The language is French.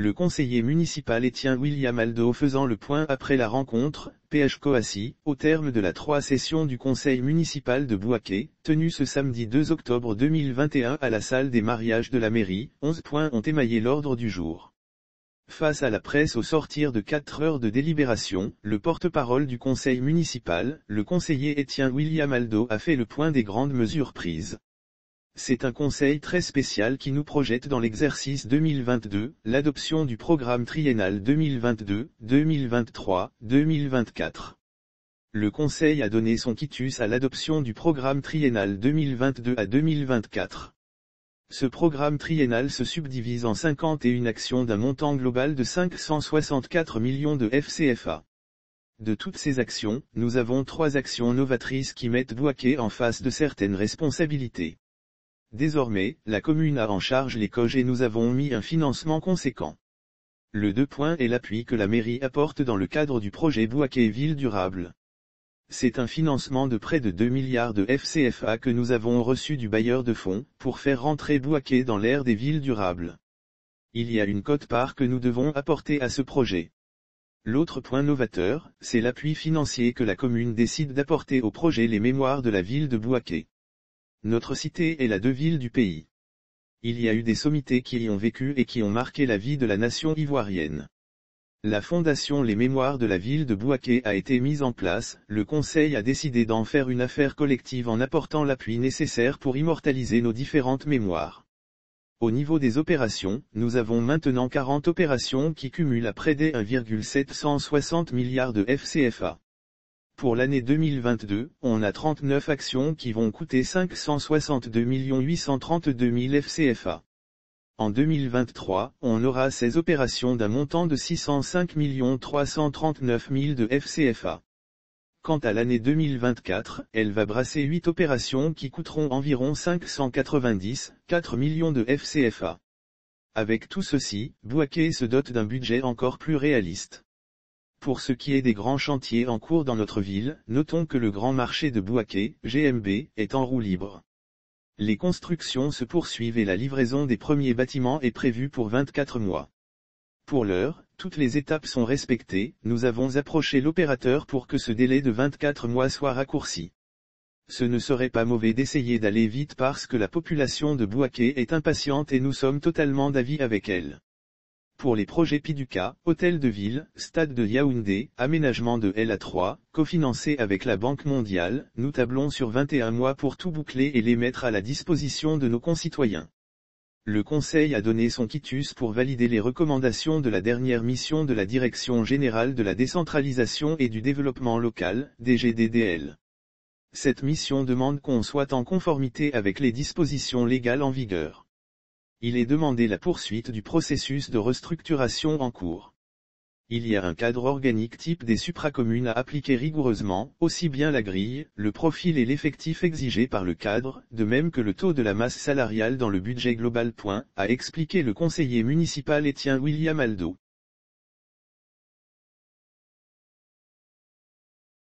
Le conseiller municipal Étienne William Aldo faisant le point après la rencontre, PH Coassi, au terme de la 3 session du conseil municipal de Bouaké, tenue ce samedi 2 octobre 2021 à la salle des mariages de la mairie, 11 points ont émaillé l'ordre du jour. Face à la presse au sortir de 4 heures de délibération, le porte-parole du conseil municipal, le conseiller Étienne William Aldo a fait le point des grandes mesures prises. C'est un conseil très spécial qui nous projette dans l'exercice 2022, l'adoption du programme triennal 2022, 2023, 2024. Le Conseil a donné son quitus à l'adoption du programme triennal 2022 à 2024. Ce programme triennal se subdivise en 51 actions d'un montant global de 564 millions de FCFA. De toutes ces actions, nous avons trois actions novatrices qui mettent Bouaké en face de certaines responsabilités. Désormais, la commune a en charge les coges et nous avons mis un financement conséquent. Le deux points est l'appui que la mairie apporte dans le cadre du projet Bouaké Ville Durable. C'est un financement de près de 2 milliards de FCFA que nous avons reçu du bailleur de fonds, pour faire rentrer Bouaké dans l'ère des villes durables. Il y a une cote-part que nous devons apporter à ce projet. L'autre point novateur, c'est l'appui financier que la commune décide d'apporter au projet Les Mémoires de la ville de Bouaké. Notre cité est la devise du pays. Il y a eu des sommités qui y ont vécu et qui ont marqué la vie de la nation ivoirienne. La fondation Les Mémoires de la ville de Bouaké a été mise en place, le conseil a décidé d'en faire une affaire collective en apportant l'appui nécessaire pour immortaliser nos différentes mémoires. Au niveau des opérations, nous avons maintenant 40 opérations qui cumulent à près des 1,760 milliards de FCFA. Pour l'année 2022, on a 39 actions qui vont coûter 562 832 000 FCFA. En 2023, on aura 16 opérations d'un montant de 605 339 000 de FCFA. Quant à l'année 2024, elle va brasser 8 opérations qui coûteront environ 590, 4 millions de FCFA. Avec tout ceci, Bouaké se dote d'un budget encore plus réaliste. Pour ce qui est des grands chantiers en cours dans notre ville, notons que le grand marché de Bouaké, GMB, est en roue libre. Les constructions se poursuivent et la livraison des premiers bâtiments est prévue pour 24 mois. Pour l'heure, toutes les étapes sont respectées, nous avons approché l'opérateur pour que ce délai de 24 mois soit raccourci. Ce ne serait pas mauvais d'essayer d'aller vite parce que la population de Bouaké est impatiente et nous sommes totalement d'avis avec elle. Pour les projets Piduca, hôtel de ville, stade de Yaoundé, aménagement de LA3, cofinancé avec la Banque mondiale, nous tablons sur 21 mois pour tout boucler et les mettre à la disposition de nos concitoyens. Le Conseil a donné son quitus pour valider les recommandations de la dernière mission de la Direction générale de la décentralisation et du développement local, DGDDL. Cette mission demande qu'on soit en conformité avec les dispositions légales en vigueur il est demandé la poursuite du processus de restructuration en cours. Il y a un cadre organique type des supracommunes à appliquer rigoureusement, aussi bien la grille, le profil et l'effectif exigé par le cadre, de même que le taux de la masse salariale dans le budget global. Point, a expliqué le conseiller municipal Étienne William Aldo.